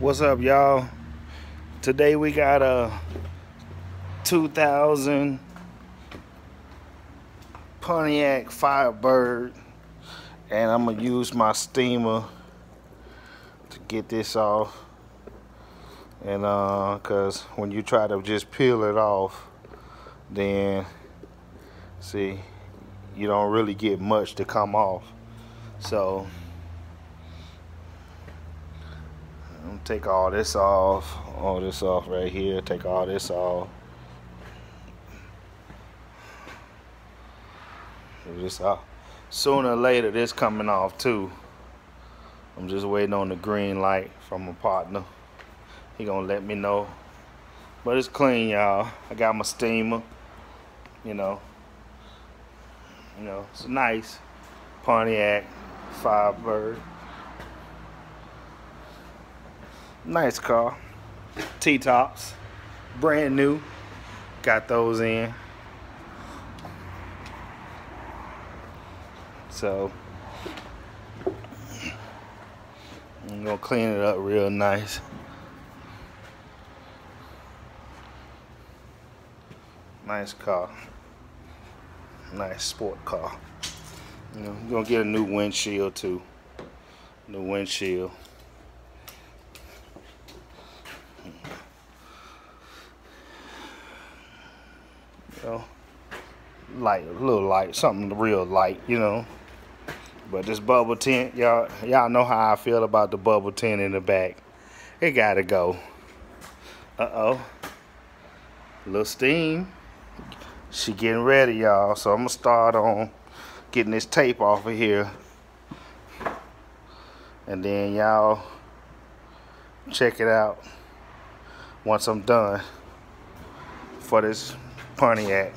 What's up, y'all? Today we got a 2000 Pontiac Firebird, and I'm gonna use my steamer to get this off. And uh, cause when you try to just peel it off, then see, you don't really get much to come off. So take all this off, all this off right here, take all this off. This off. Sooner or later, this coming off too. I'm just waiting on the green light from my partner. He gonna let me know. But it's clean, y'all. I got my steamer. You know. You know, it's nice Pontiac Firebird. Nice car. T-tops. Brand new. Got those in. So I'm gonna clean it up real nice. Nice car. Nice sport car. You know, I'm gonna get a new windshield too. New windshield. Know, light, a little light, something real light, you know. But this bubble tint, y'all, y'all know how I feel about the bubble tint in the back. It gotta go. Uh-oh. Little steam. She getting ready, y'all. So I'm gonna start on getting this tape off of here. And then y'all check it out once I'm done for this Pontiac.